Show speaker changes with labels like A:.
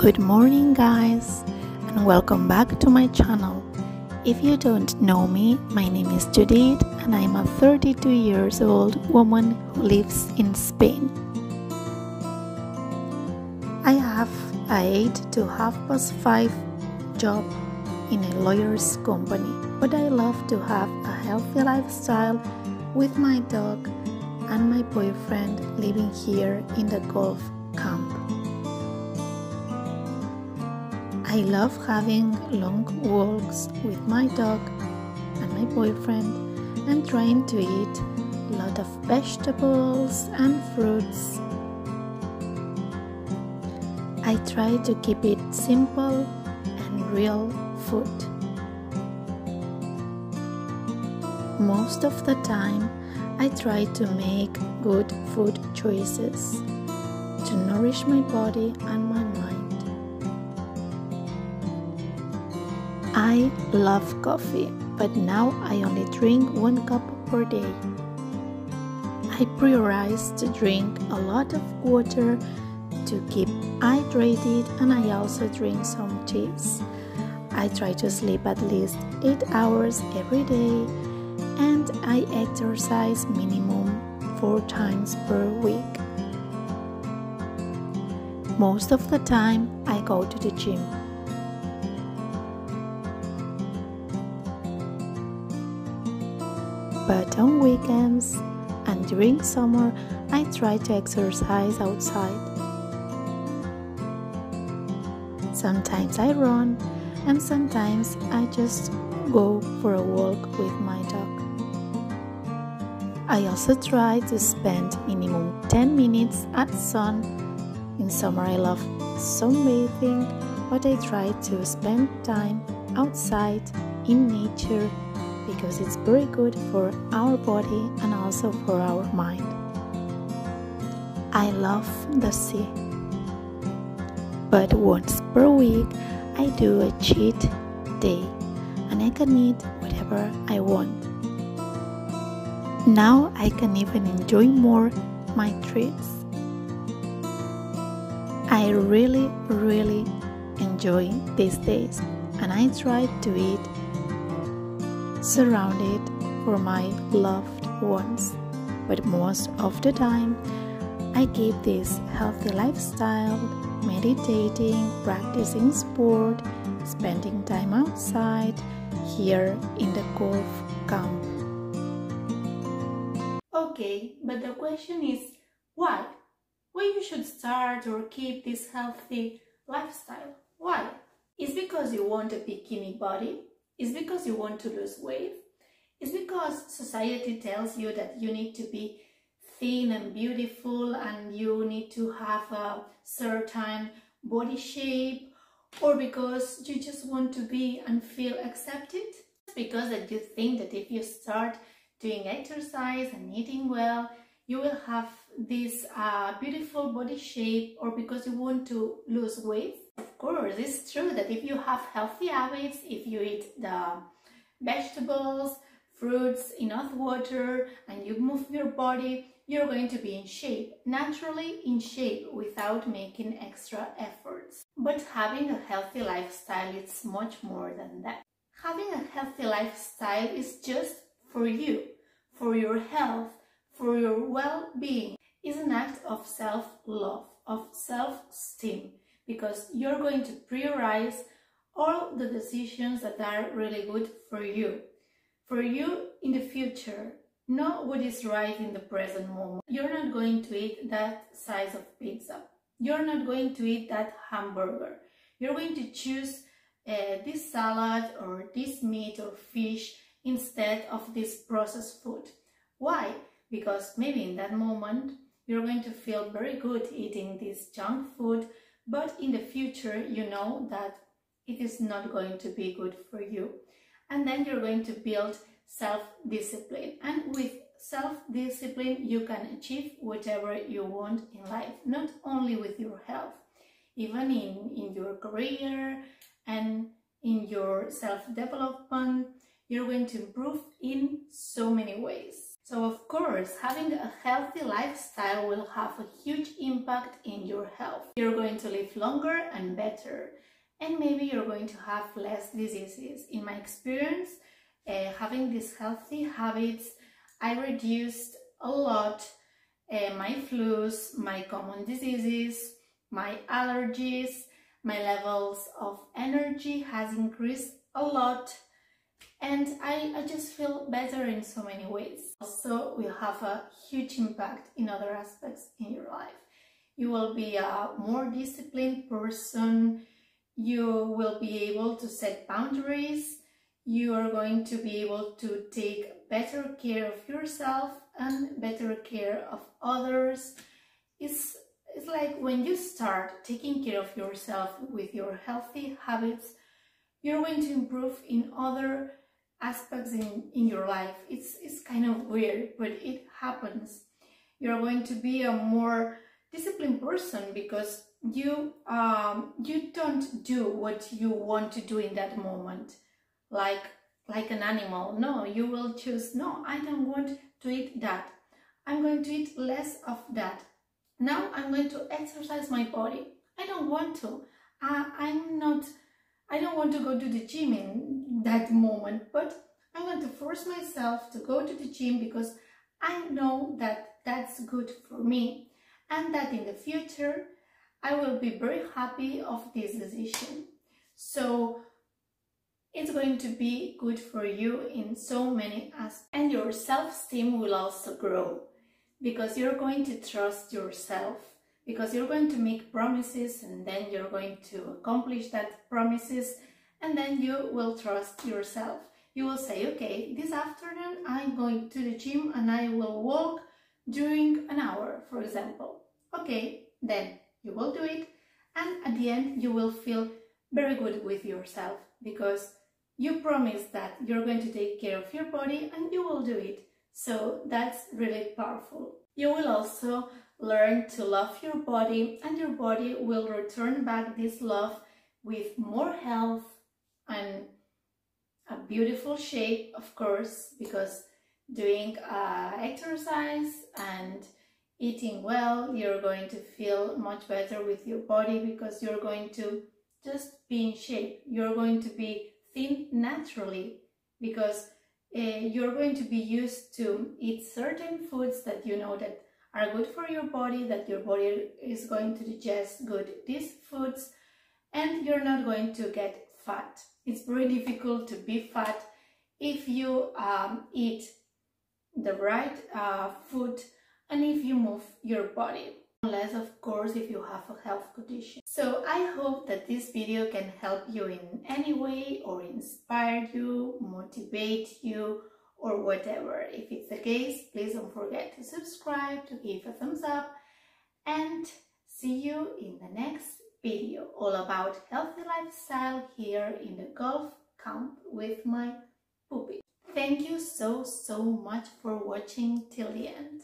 A: Good morning guys and welcome back to my channel. If you don't know me, my name is Judith and I'm a 32 years old woman who lives in Spain. I have a 8 to half past 5 job in a lawyer's company, but I love to have a healthy lifestyle with my dog and my boyfriend living here in the golf camp. I love having long walks with my dog and my boyfriend and trying to eat a lot of vegetables and fruits. I try to keep it simple and real food. Most of the time, I try to make good food choices to nourish my body and I love coffee, but now I only drink one cup per day. I prioritize to drink a lot of water to keep hydrated and I also drink some teas. I try to sleep at least 8 hours every day and I exercise minimum 4 times per week. Most of the time I go to the gym. But on weekends and during summer I try to exercise outside. Sometimes I run and sometimes I just go for a walk with my dog. I also try to spend minimum 10 minutes at sun. In summer I love sunbathing, but I try to spend time outside in nature because it's very good for our body and also for our mind. I love the sea. But once per week I do a cheat day and I can eat whatever I want. Now I can even enjoy more my treats. I really, really enjoy these days and I try to eat surrounded for my loved ones. But most of the time, I keep this healthy lifestyle, meditating, practicing sport, spending time outside here in the golf camp.
B: Okay, but the question is why? Why you should start or keep this healthy lifestyle? Why? Is because you want a bikini body? Is because you want to lose weight? Is because society tells you that you need to be thin and beautiful and you need to have a certain body shape or because you just want to be and feel accepted? Because that you think that if you start doing exercise and eating well, you will have this uh, beautiful body shape or because you want to lose weight. Course, it's true that if you have healthy habits, if you eat the vegetables, fruits, enough water, and you move your body, you're going to be in shape, naturally in shape without making extra efforts. But having a healthy lifestyle is much more than that. Having a healthy lifestyle is just for you, for your health, for your well-being, is an act of self-love, of self-esteem, because you're going to prioritize all the decisions that are really good for you. For you in the future, know what is right in the present moment. You're not going to eat that size of pizza. You're not going to eat that hamburger. You're going to choose uh, this salad or this meat or fish instead of this processed food. Why? Because maybe in that moment you're going to feel very good eating this junk food, but in the future you know that it is not going to be good for you. And then you're going to build self-discipline. And with self-discipline you can achieve whatever you want in life, not only with your health, even in, in your career and in your self-development, you're going to improve in so many ways. So of course, having a healthy lifestyle will have a huge impact in your health. You're going to live longer and better and maybe you're going to have less diseases. In my experience, uh, having these healthy habits, I reduced a lot uh, my flus, my common diseases, my allergies, my levels of energy has increased a lot and I, I just feel better in so many ways. Also will have a huge impact in other aspects in your life. You will be a more disciplined person, you will be able to set boundaries, you are going to be able to take better care of yourself and better care of others. It's, it's like when you start taking care of yourself with your healthy habits, you're going to improve in other aspects in, in your life. It's, it's kind of weird, but it happens. You're going to be a more disciplined person because you um, you don't do what you want to do in that moment. Like like an animal. No you will choose no i don't want to eat that. I'm going to eat less of that. Now i'm going to exercise my body. I don't want to. Uh, i'm not i don't want to go to the gym in that moment but i'm going to force myself to go to the gym because i know that that's good for me and that in the future I will be very happy of this decision. So it's going to be good for you in so many aspects and your self-esteem will also grow because you're going to trust yourself because you're going to make promises and then you're going to accomplish that promises and then you will trust yourself. You will say, okay, this afternoon I'm going to the gym and I will walk during an hour, for example. Okay, then you will do it and at the end you will feel very good with yourself because you promise that you're going to take care of your body and you will do it. So that's really powerful. You will also learn to love your body and your body will return back this love with more health and a beautiful shape, of course, because doing uh, exercise and eating well, you're going to feel much better with your body because you're going to just be in shape. You're going to be thin naturally because uh, you're going to be used to eat certain foods that you know that are good for your body, that your body is going to digest good these foods and you're not going to get fat. It's very difficult to be fat if you um, eat the right uh, food and if you move your body unless of course if you have a health condition. So I hope that this video can help you in any way or inspire you, motivate you or whatever. If it's the case, please don't forget to subscribe, to give a thumbs up and see you in the next video all about healthy lifestyle here in the golf camp with my puppy. Thank you so so much for watching till the end.